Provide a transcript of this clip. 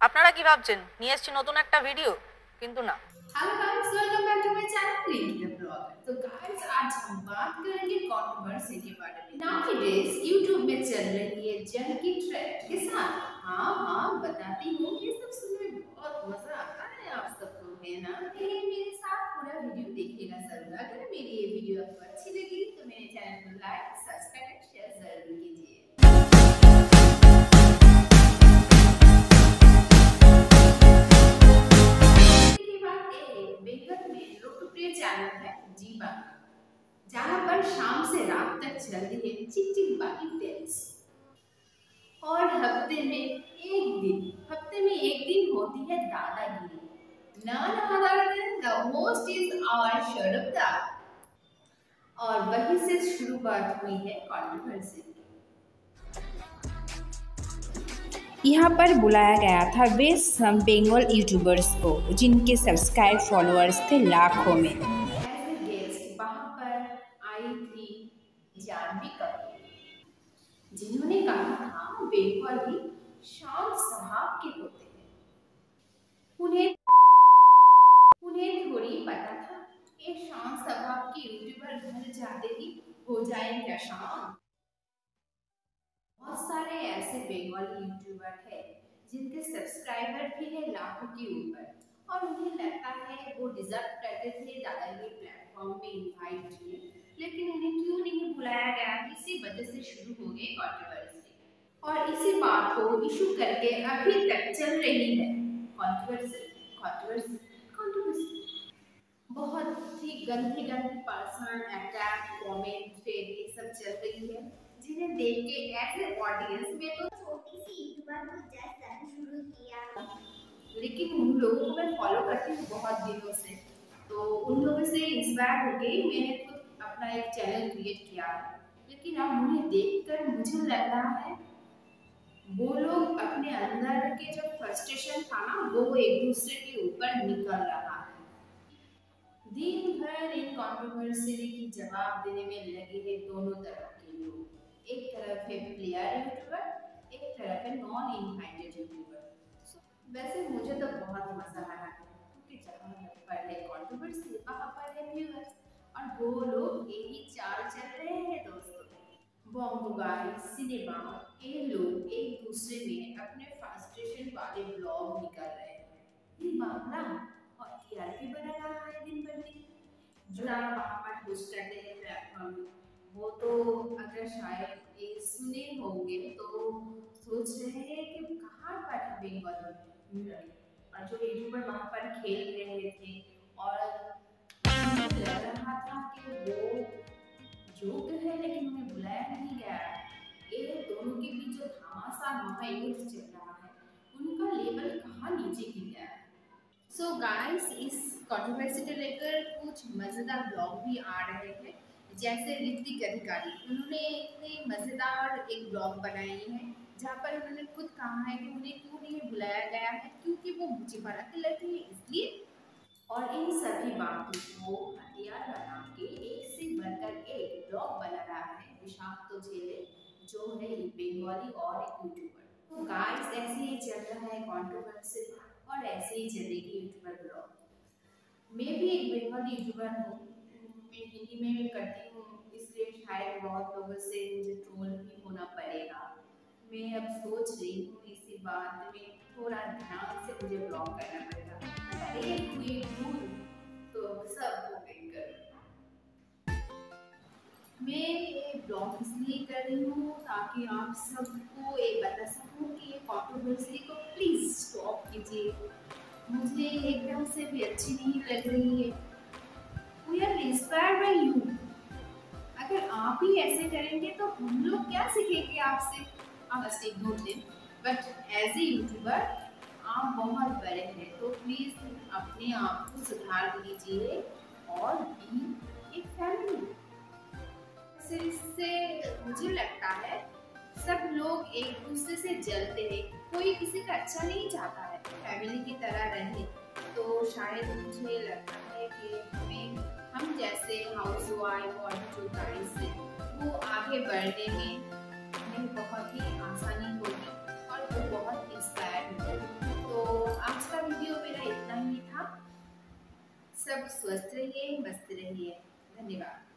আপনারা কি ভাবছেন নিয়ে এসছি নতুন একটা ভিডিও কিন্তু না hello guys welcome back to my channel Rinki blog तो गाइस आज हम बात करेंगे कंट्रोवर्सी के बारे में नाउडेज YouTube में चल रही है जन की ट्रेंड के साथ हाँ हाँ बताती हूँ ये सब सुनने में बहुत मजा आता है आप सबको है ना रात तक चलती है चिक चिक बाकी टेल्स और हफ़्ते में एक दिन हफ़्ते में एक दिन होती है Dadagiri. The host is our शरबदा और वहीं से शुरुआत हुई है कंट्रोवर्सी की यहाँ पर बुलाया गया था बेस्ट बंगाल यूट्यूबर्स को जिनके सब्सक्राइब फॉलोअर्स थे लाखों में। गेस्ट वहाँ पर आई थी जानवी कपूर जिन्होंने कहा था बंगाली शांत स्वभाव के होते हैं। उन्हें उन्हें थोड़ी पता था कि शांत स्वभाव के यूट्यूबर घर जाते ही हो जाए क्या शांत। बहुत सारे ऐसे बंगाली यूट्यूबर हैं, जिनके सब्सक्राइबर भी है लाखों के ऊपर, और उन्हें लगता है वो डिजर्व करते थे दादागिरी प्लेटफॉर्म पे इनवाइट किए। लेकिन उन्हें क्यों नहीं बुलाया गया इसी वजह से शुरू हो गई कंट्रोवर्सी और इसी बात को इशू करके अभी तक चल रही है कंट्रोवर्सी कंट्रोवर्सी बहुत ही गंदी गंदी पर्सन अटैक कमेंट फेक ये सब चल रही है। जिन्हें देख के ए ऑडियंस में तो छोटी सी को जस्ट शुरू किया। लेकिन उन लोगों को मैं फॉलो करती हूँ बहुत दिनों से। तो उन लोगों से इंस्पायर हो गई मैंने खुद अपना एक चैनल क्रिएट किया है। लेकिन अब उन्हें देखकर मुझे लग रहा है, वो लोग अपने अंदर के जो फ्रस्ट्रेशन था ना, वो एक दूसरे के ऊपर निकल रहा है। दिन भर इन कंट्रोवर्सी की जवाब देने में लगे हैं दोनों तरफ़ के लोग। एक तरफ़ है प्लेयर यूट्यूबर एक तरफ़ है नॉन इनवाइटेड यूट्यूबर वैसे मुझे तो बहुत मज़ा आया। क्योंकि जहाँ पर है कंट्रोवर्सी वहाँ पर है व्यूअर्स और वो लोग यही चाल चल रहे हैं दोस्तों। बॉम्बुगाई सिनेमा, ये लोग एक दूसरे में अपने फ्रस्ट्रेशन वाले ब्लॉग निकाल रहे हैं। ये मामला और टीआरपी बना रहा है दिन भर में। जो वहाँ पर होस्ट करते हैं प्लेटफॉर्म वो तो अगर शायद ये सुने होंगे तो सोच रहे हैं कि कहाँ पर है बंगाल और जो यूट्यूबर वहाँ पर खेल रहे थे तो है, लेकिन उन्हें बुलाया नहीं गया ये दोनों के बीच जो घमासान महायुद्ध चल रहा है। उनका लेवल कहाँ नीचे गिर गया है? सो गाइस इस कंट्रोवर्सी को लेकर कुछ मज़ेदार ब्लॉग भी आ रहे हैं। जैसे ऋतिक अधिकारी, उन्होंने इतने मज़ेदार एक ब्लॉग बनाई है, जहाँ पर उन्होंने खुद कहा है कि उन्हें क्यों नहीं बुलाया गया है, क्योंकि वो मुझे बनाते लगते हैं, इसलिए। और इन सभी बातों को हथियार बना के एक से बढ़कर एक ब्लॉग बना रहा है, विशाख तो झेले, जो है बंगाली और एक यूट्यूबर गाइस ऐसे ही चल रहा है कंट्रोवर्सी और ऐसे ही चलेगी यूट्यूबर ब्लॉग मैं भी एक बंगाली यूट्यूबर हूँ, मैं हिंदी में भी करती हूँ, इसलिए शायद बहुत लोगों से मुझे ट्रोल भी होना पड़ेगा। मैं अब सोच रही हूँ इसी बात में थोड़ा ध्यान से मुझे ब्लॉग करना पड़ेगा। अरे कोई भूल तो सब मैं ये ब्लॉग इसलिए कर रही हूँ ताकि आप सबको ये बता सकूँ कि ये कंट्रोवर्सी को प्लीज़ स्टॉप कीजिए। मुझे एकदम से भी अच्छी नहीं लग रही है। We are inspired by you अगर आप ही ऐसे करेंगे तो हम लोग क्या सीखेंगे आपसे? आप बस इग्नोर दें बट एज ए यूट्यूबर आप बहुत बड़े हैं तो प्लीज़ अपने आप को सुधार लीजिए और भी एक फैमिली सिर्फ़ से मुझे लगता है सब लोग एक दूसरे से जलते हैं। कोई किसी का अच्छा नहीं चाहता है, फैमिली की तरह रहे। तो शायद मुझे लगता है कि हमें, हम जैसे हाउस वाइफ और जो गाइस हैं, वो आगे बढ़ने में हमें बहुत ही आसानी होगी और वो बहुत इंस्पायर होगी। तो आज का वीडियो मेरा इतना ही था। सब स्वस्थ रहिए, मस्त रहिए। धन्यवाद।